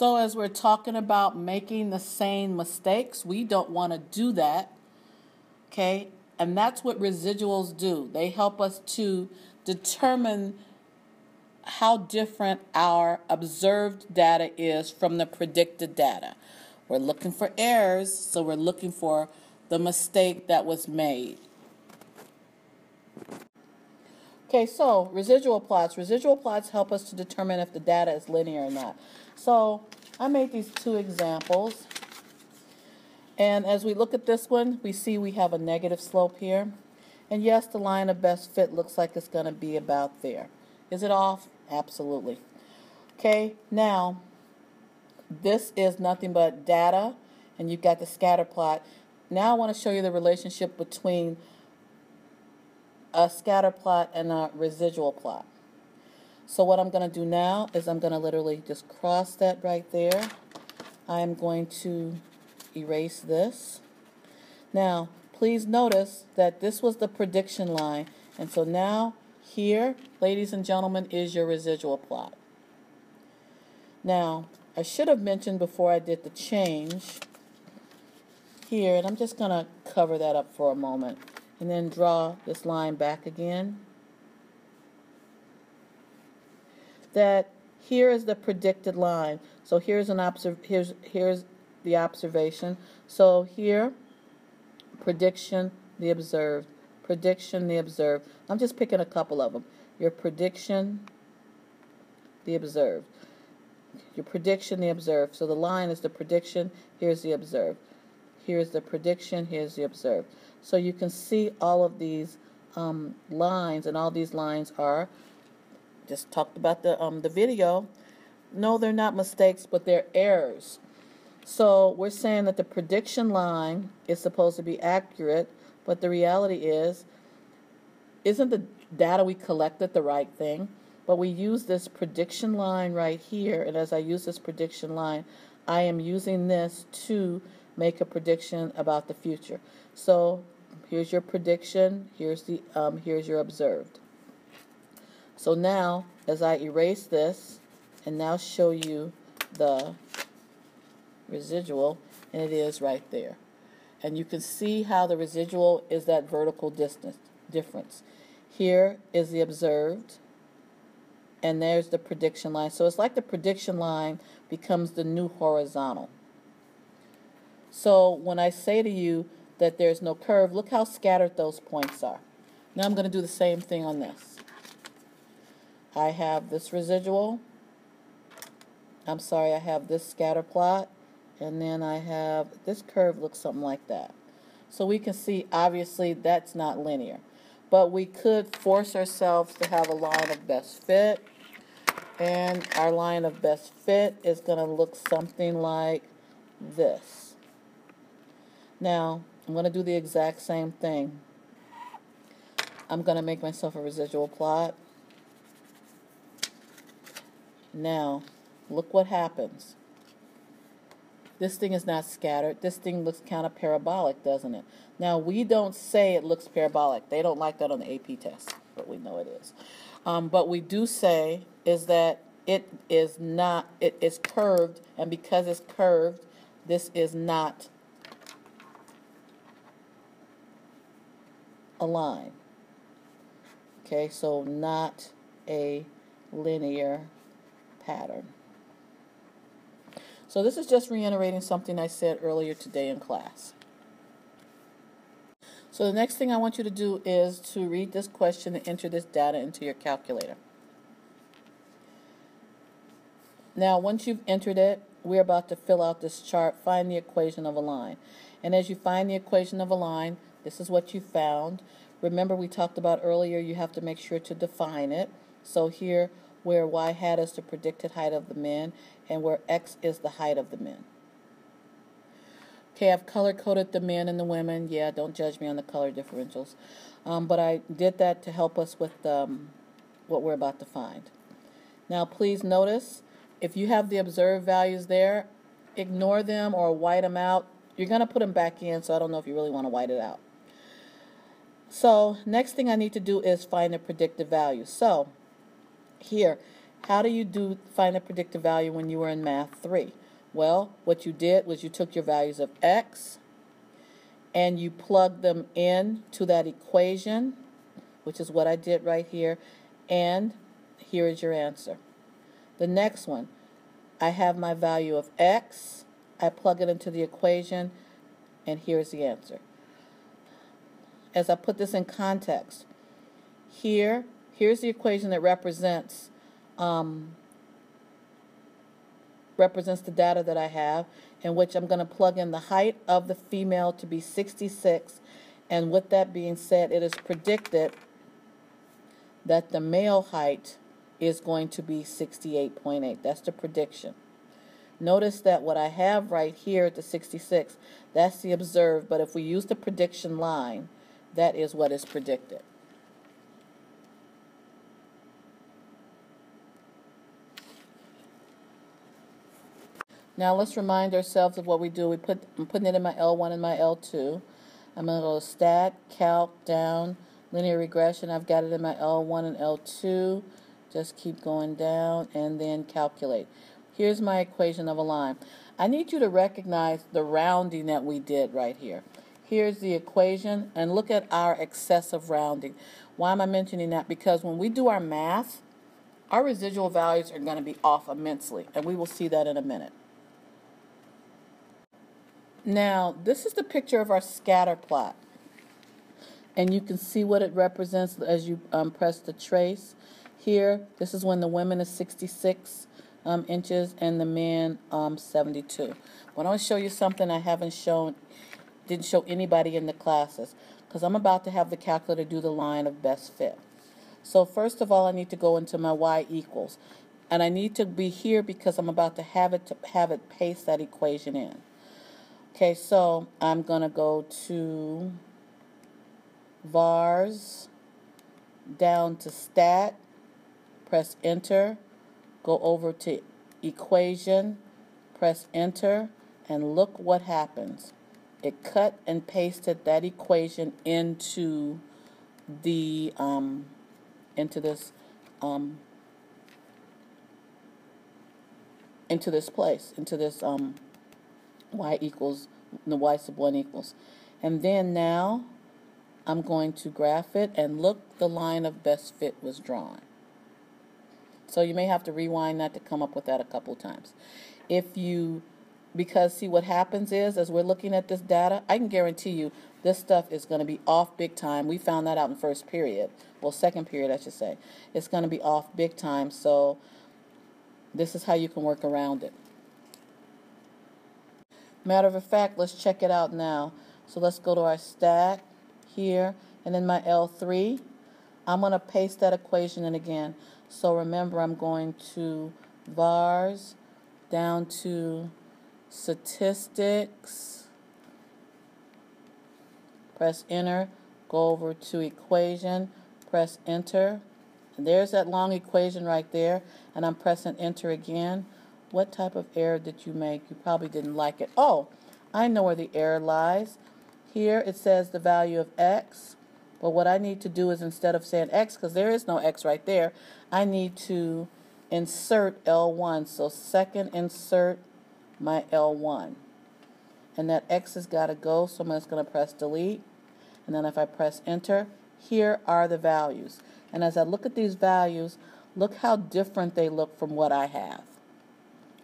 So, as we're talking about making the same mistakes, we don't want to do that. Okay? And that's what residuals do. They help us to determine how different our observed data is from the predicted data. We're looking for errors, so we're looking for the mistake that was made. Okay, so residual plots. Residual plots help us to determine if the data is linear or not. So I made these two examples. And as we look at this one, we see we have a negative slope here. And yes, the line of best fit looks like it's going to be about there. Is it off? Absolutely. Okay, now this is nothing but data, and you've got the scatter plot. Now I want to show you the relationship between a scatter plot and a residual plot. So what I'm going to do now is I'm going to literally just cross that right there. I am going to erase this. Now, please notice that this was the prediction line. And so now here, ladies and gentlemen, is your residual plot. Now, I should have mentioned before I did the change here, and I'm just going to cover that up for a moment, and then draw this line back again. That here is the predicted line. So here's an observ here's here's the observation. So here, prediction, the observed prediction, the observed. I'm just picking a couple of them. Your prediction, the observed. Your prediction, the observed. So the line is the prediction, here's the observed. Here's the prediction, here's the observed. So you can see all of these um, lines, and all these lines are, just talked about the, um, the video. No, they're not mistakes, but they're errors. So we're saying that the prediction line is supposed to be accurate but the reality is, isn't the data we collected the right thing? But we use this prediction line right here, and as I use this prediction line, I am using this to make a prediction about the future. So here's your prediction, here's the um, here's your observed. So now, as I erase this and now show you the residual, and it is right there and you can see how the residual is that vertical distance difference. Here is the observed, and there's the prediction line. So it's like the prediction line becomes the new horizontal. So when I say to you that there's no curve, look how scattered those points are. Now I'm going to do the same thing on this. I have this residual. I'm sorry, I have this scatter plot and then I have this curve looks something like that. So we can see obviously that's not linear. But we could force ourselves to have a line of best fit. And our line of best fit is going to look something like this. Now, I'm going to do the exact same thing. I'm going to make myself a residual plot. Now, look what happens. This thing is not scattered. This thing looks kind of parabolic, doesn't it? Now, we don't say it looks parabolic. They don't like that on the AP test, but we know it is. Um, but we do say is that it is not, it is curved, and because it's curved, this is not a line. Okay, so not a linear pattern. So this is just reiterating something I said earlier today in class. So the next thing I want you to do is to read this question and enter this data into your calculator. Now, once you've entered it, we're about to fill out this chart, find the equation of a line. And as you find the equation of a line, this is what you found. Remember we talked about earlier, you have to make sure to define it. So here, where y hat is the predicted height of the men and where x is the height of the men. Okay, I've color coded the men and the women. Yeah, don't judge me on the color differentials. Um, but I did that to help us with um, what we're about to find. Now, please notice if you have the observed values there, ignore them or white them out. You're going to put them back in, so I don't know if you really want to white it out. So next thing I need to do is find the predictive value. So here, how do you do find the predictive value when you were in Math 3? Well, what you did was you took your values of x and you plugged them in to that equation, which is what I did right here, and here is your answer. The next one, I have my value of x, I plug it into the equation, and here's the answer. As I put this in context, here, here's the equation that represents um, represents the data that I have, in which I'm going to plug in the height of the female to be 66, and with that being said, it is predicted that the male height is going to be 68.8. That's the prediction. Notice that what I have right here at the 66, that's the observed, but if we use the prediction line, that is what is predicted. Now let's remind ourselves of what we do. We put I'm putting it in my L1 and my L2. I'm going to go stat, calc, down, linear regression. I've got it in my L1 and L2. Just keep going down and then calculate. Here's my equation of a line. I need you to recognize the rounding that we did right here. Here's the equation, and look at our excessive rounding. Why am I mentioning that? Because when we do our math, our residual values are going to be off immensely, and we will see that in a minute. Now, this is the picture of our scatter plot. And you can see what it represents as you um, press the trace. Here, this is when the women is 66 um, inches and the men um, 72. But I want to show you something I haven't shown, didn't show anybody in the classes. Because I'm about to have the calculator do the line of best fit. So first of all, I need to go into my y equals. And I need to be here because I'm about to have it to have it paste that equation in. Okay, so I'm going to go to vars, down to stat, press enter, go over to equation, press enter, and look what happens. It cut and pasted that equation into the um, into this um, into this place, into this um, y equals, the y sub 1 equals. And then now I'm going to graph it and look the line of best fit was drawn. So you may have to rewind that to come up with that a couple times. If you, because see what happens is as we're looking at this data, I can guarantee you this stuff is going to be off big time. We found that out in first period. Well, second period, I should say. It's going to be off big time. So this is how you can work around it. Matter of fact, let's check it out now. So let's go to our stat here, and then my L3. I'm going to paste that equation in again. So remember, I'm going to vars down to statistics. Press enter. Go over to equation. Press enter. And there's that long equation right there. And I'm pressing enter again. What type of error did you make? You probably didn't like it. Oh, I know where the error lies. Here it says the value of x. But what I need to do is instead of saying x, because there is no x right there, I need to insert L1. So second insert my L1. And that x has got to go, so I'm just going to press delete. And then if I press enter, here are the values. And as I look at these values, look how different they look from what I have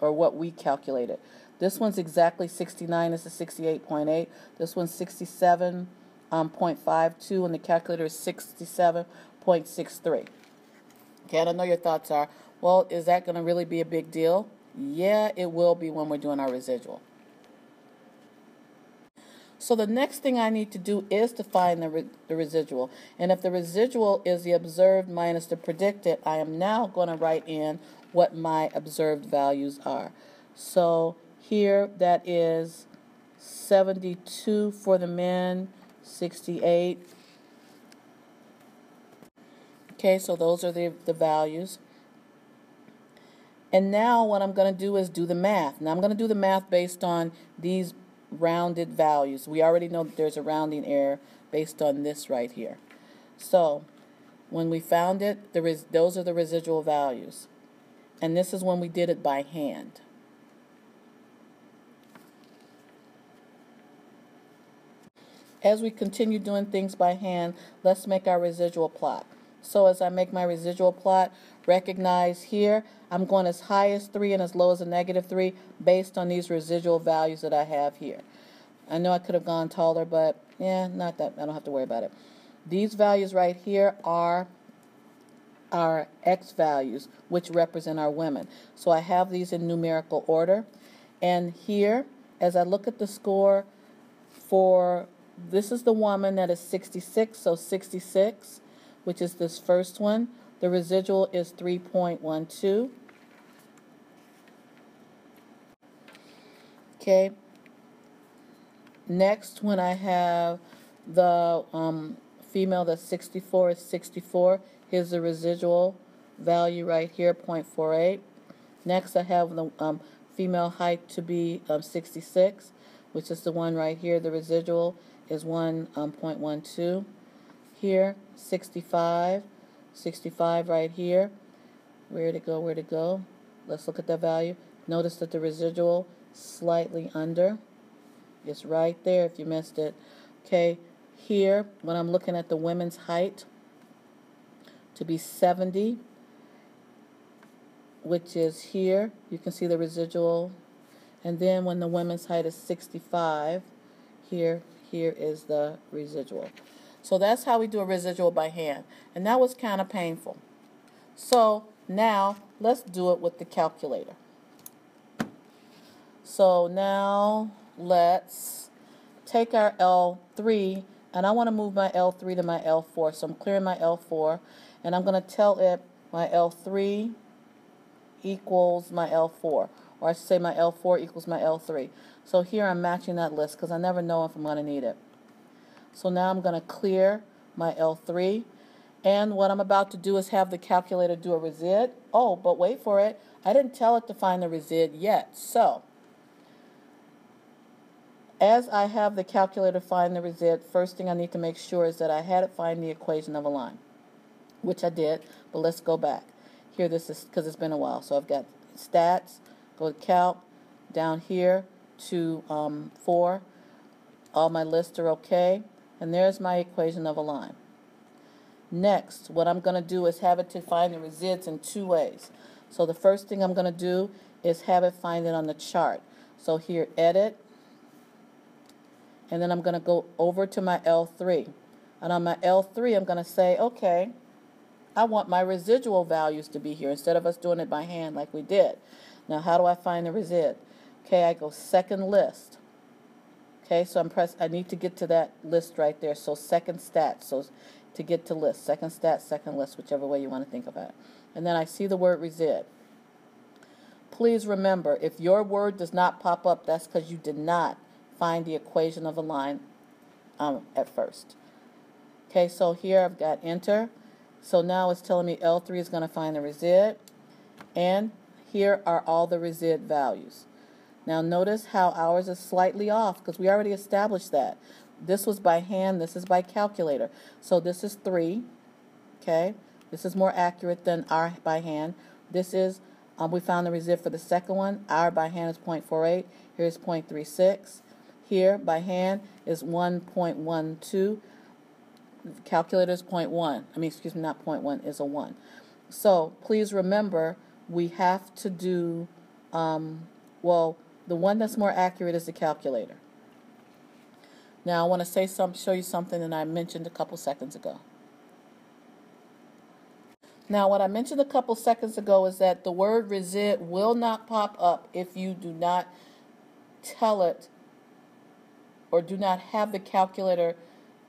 or what we calculated. This one's exactly 69. This is 68.8. This one's 67.52, um, and the calculator is 67.63. Okay, I don't know your thoughts are. Well, is that going to really be a big deal? Yeah, it will be when we're doing our residual. So the next thing I need to do is to find the, re the residual. And if the residual is the observed minus the predicted, I am now going to write in what my observed values are. So here that is 72 for the men, 68. Okay, so those are the, the values. And now what I'm going to do is do the math. Now I'm going to do the math based on these rounded values. We already know that there's a rounding error based on this right here. So when we found it, there is, those are the residual values. And this is when we did it by hand. As we continue doing things by hand, let's make our residual plot. So as I make my residual plot, recognize here, I'm going as high as 3 and as low as a negative 3 based on these residual values that I have here. I know I could have gone taller, but yeah, not that, I don't have to worry about it. These values right here are our X values, which represent our women. So I have these in numerical order. And here, as I look at the score for, this is the woman that is 66, so 66 which is this first one. The residual is 3.12. Okay. Next, when I have the um, female that's 64 is 64, here's the residual value right here, 0.48. Next, I have the um, female height to be um, 66, which is the one right here. The residual is 1.12 here, 65, 65 right here. Where'd it go, where'd it go? Let's look at that value. Notice that the residual slightly under. It's right there if you missed it. Okay, here, when I'm looking at the women's height, to be 70, which is here, you can see the residual. And then when the women's height is 65, here, here is the residual. So that's how we do a residual by hand. And that was kind of painful. So now let's do it with the calculator. So now let's take our L3 and I want to move my L3 to my L4. So I'm clearing my L4 and I'm going to tell it my L3 equals my L4 or I should say my L4 equals my L3. So here I'm matching that list because I never know if I'm going to need it. So now I'm going to clear my L3. And what I'm about to do is have the calculator do a resid. Oh, but wait for it. I didn't tell it to find the resid yet. So, as I have the calculator find the resid, first thing I need to make sure is that I had it find the equation of a line, which I did, but let's go back. Here, this is because it's been a while. So I've got stats, go to calc, down here to um, 4. All my lists are okay. And there's my equation of a line. Next, what I'm going to do is have it to find the resids in two ways. So the first thing I'm going to do is have it find it on the chart. So here, edit, and then I'm going to go over to my L3. And on my L3, I'm going to say, okay, I want my residual values to be here instead of us doing it by hand like we did. Now, how do I find the resid? Okay, I go second list. Okay, so I'm press. I need to get to that list right there. So second stat. So to get to list, second stat, second list, whichever way you want to think about it. And then I see the word resid. Please remember, if your word does not pop up, that's because you did not find the equation of a line um, at first. Okay, so here I've got enter. So now it's telling me L3 is going to find the resid. And here are all the resid values. Now notice how ours is slightly off because we already established that. This was by hand, this is by calculator. So this is 3, okay? This is more accurate than our by hand. This is, um, we found the resid for the second one. Our by hand is 0.48. Here's 0.36. Here, by hand, is 1.12. Calculator is 0.1. I mean, excuse me, not 0.1, is a 1. So please remember, we have to do, um, well, the one that's more accurate is the calculator. Now I want to say some, show you something that I mentioned a couple seconds ago. Now what I mentioned a couple seconds ago is that the word resid will not pop up if you do not tell it or do not have the calculator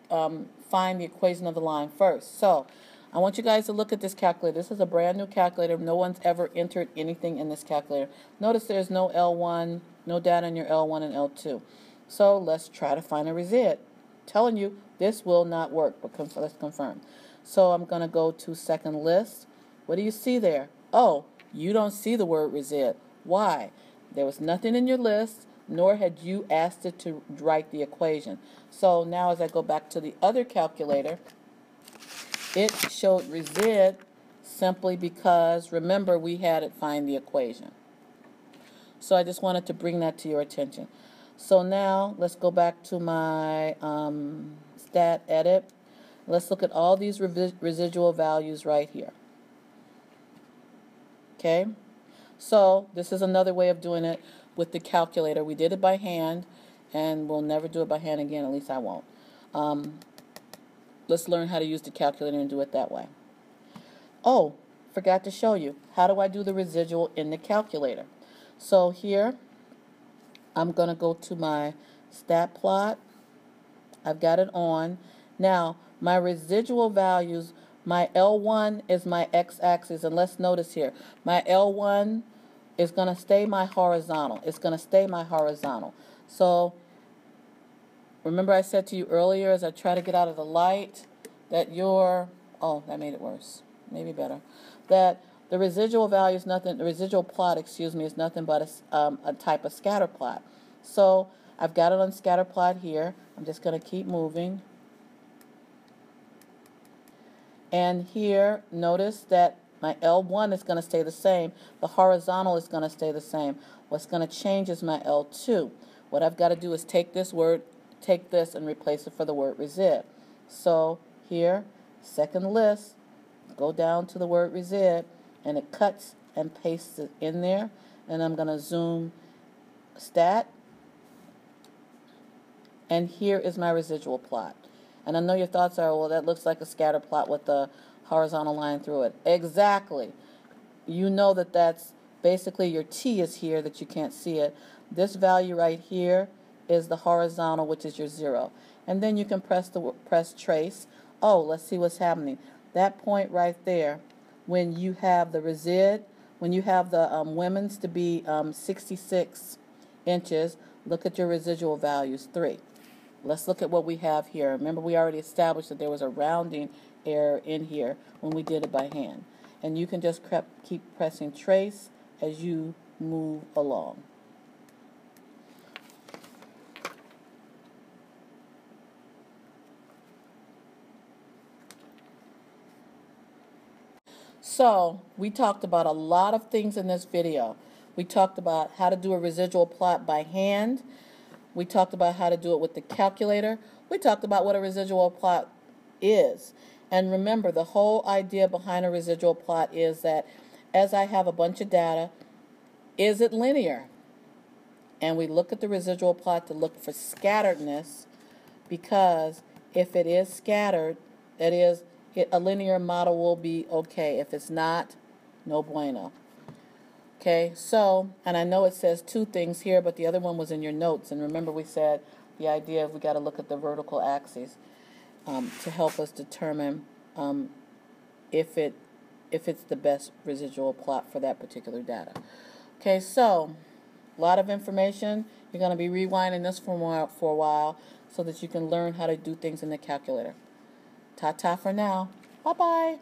um, find the equation of the line first. So I want you guys to look at this calculator. This is a brand new calculator. No one's ever entered anything in this calculator. Notice there's no L1, no data in your L1 and L2. So let's try to find a resid. telling you this will not work, but let's confirm. So I'm going to go to second list. What do you see there? Oh, You don't see the word resid. Why? There was nothing in your list, nor had you asked it to write the equation. So now as I go back to the other calculator, it showed resid simply because, remember, we had it find the equation. So I just wanted to bring that to your attention. So now let's go back to my um, stat edit. Let's look at all these residual values right here. Okay, so this is another way of doing it with the calculator. We did it by hand, and we'll never do it by hand again, at least I won't. Um, let's learn how to use the calculator and do it that way. Oh, forgot to show you. How do I do the residual in the calculator? So here, I'm going to go to my stat plot. I've got it on. Now, my residual values, my L1 is my x-axis, and let's notice here, my L1 is going to stay my horizontal. It's going to stay my horizontal. So, remember I said to you earlier as I try to get out of the light that your, oh, that made it worse, maybe better, that the residual value is nothing, the residual plot, excuse me, is nothing but a, um, a type of scatter plot. So I've got it on scatter plot here. I'm just going to keep moving. And here, notice that my L1 is going to stay the same. The horizontal is going to stay the same. What's going to change is my L2. What I've got to do is take this word, take this and replace it for the word resid. So here, second list, go down to the word resid and it cuts and pastes it in there. And I'm going to zoom stat. And here is my residual plot. And I know your thoughts are, well, that looks like a scatter plot with the horizontal line through it. Exactly. You know that that's basically your T is here that you can't see it. This value right here is the horizontal, which is your zero. And then you can press the press trace. Oh, let's see what's happening. That point right there when you have the resid, when you have the um, women's to be um, 66 inches, look at your residual values, 3. Let's look at what we have here. Remember, we already established that there was a rounding error in here when we did it by hand. And you can just keep pressing trace as you move along. So, we talked about a lot of things in this video. We talked about how to do a residual plot by hand. We talked about how to do it with the calculator. We talked about what a residual plot is. And remember, the whole idea behind a residual plot is that as I have a bunch of data, is it linear? And we look at the residual plot to look for scatteredness because if it is scattered, that is, it, a linear model will be okay. If it's not, no bueno. Okay, so, and I know it says two things here, but the other one was in your notes. And remember, we said the idea of we got to look at the vertical axis um, to help us determine um, if it if it's the best residual plot for that particular data. Okay, so a lot of information. You're going to be rewinding this for, for a while so that you can learn how to do things in the calculator. Ta ta for now. Bye bye.